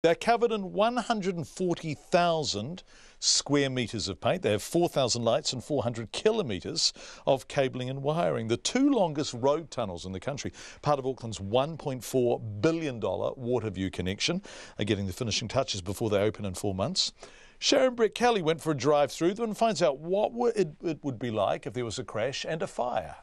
They're covered in 140,000 square metres of paint. They have 4,000 lights and 400 kilometres of cabling and wiring. The two longest road tunnels in the country, part of Auckland's $1.4 billion Waterview connection, are getting the finishing touches before they open in four months. Sharon Brettkelly went for a drive through them and finds out what it, it would be like if there was a crash and a fire.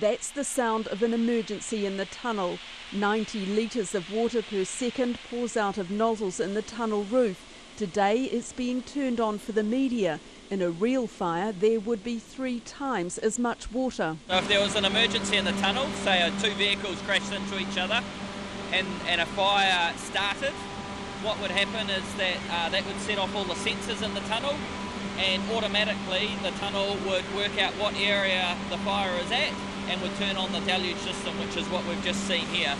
That's the sound of an emergency in the tunnel. 90 litres of water per second pours out of nozzles in the tunnel roof. Today it's being turned on for the media. In a real fire, there would be three times as much water. So if there was an emergency in the tunnel, say two vehicles crashed into each other and, and a fire started, what would happen is that uh, that would set off all the sensors in the tunnel and automatically the tunnel would work out what area the fire is at and would turn on the deluge system, which is what we've just seen here.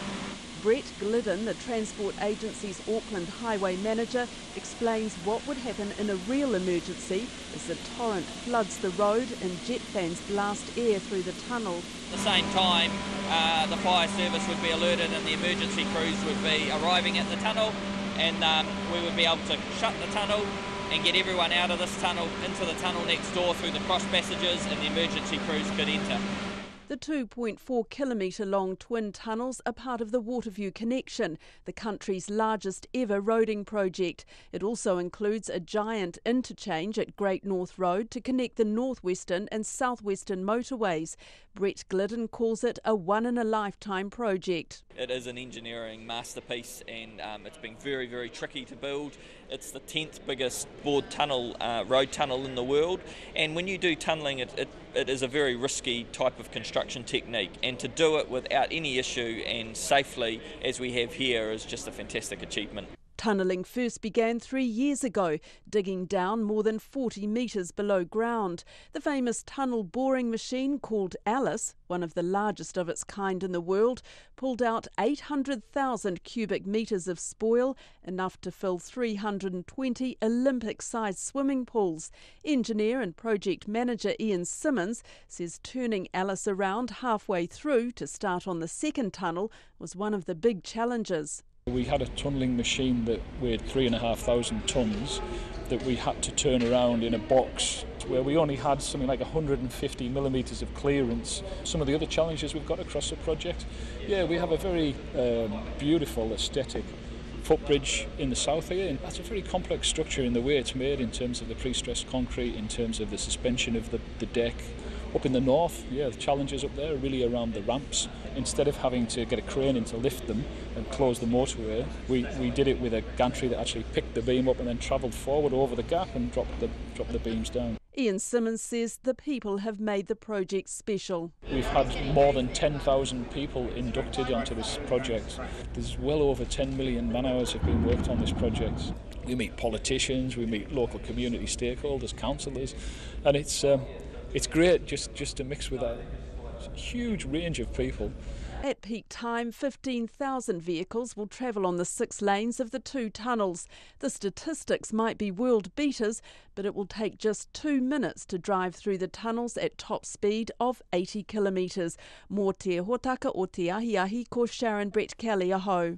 Brett Gliddon, the Transport Agency's Auckland Highway Manager, explains what would happen in a real emergency as the torrent floods the road and jet fans blast air through the tunnel. At the same time, uh, the fire service would be alerted and the emergency crews would be arriving at the tunnel and um, we would be able to shut the tunnel and get everyone out of this tunnel into the tunnel next door through the cross passages and the emergency crews could enter. The 2.4 kilometre long twin tunnels are part of the Waterview Connection, the country's largest ever roading project. It also includes a giant interchange at Great North Road to connect the northwestern and southwestern motorways. Brett Gliddon calls it a one in a lifetime project. It is an engineering masterpiece and um, it's been very, very tricky to build. It's the 10th biggest bored tunnel, uh, road tunnel in the world. And when you do tunnelling, it, it, it is a very risky type of construction technique. And to do it without any issue and safely, as we have here, is just a fantastic achievement. Tunnelling first began three years ago, digging down more than 40 metres below ground. The famous tunnel boring machine called Alice, one of the largest of its kind in the world, pulled out 800,000 cubic metres of spoil, enough to fill 320 Olympic sized swimming pools. Engineer and project manager Ian Simmons says turning Alice around halfway through to start on the second tunnel was one of the big challenges. We had a tunnelling machine that weighed three and a half thousand tonnes that we had to turn around in a box where we only had something like 150 millimetres of clearance. Some of the other challenges we've got across the project, yeah, we have a very um, beautiful aesthetic footbridge in the south here and that's a very complex structure in the way it's made in terms of the pre-stressed concrete, in terms of the suspension of the, the deck, up in the north, yeah, the challenges up there are really around the ramps. Instead of having to get a crane in to lift them and close the motorway, we, we did it with a gantry that actually picked the beam up and then travelled forward over the gap and dropped the, dropped the beams down. Ian Simmons says the people have made the project special. We've had more than 10,000 people inducted onto this project. There's well over 10 million man hours have been worked on this project. We meet politicians, we meet local community stakeholders, councillors, and it's um, it's great just, just to mix with a huge range of people. At peak time, 15,000 vehicles will travel on the six lanes of the two tunnels. The statistics might be world beaters, but it will take just two minutes to drive through the tunnels at top speed of 80 kilometres. Mō te hotaka o te ahi ahi ko Sharon Brett Kelly aho.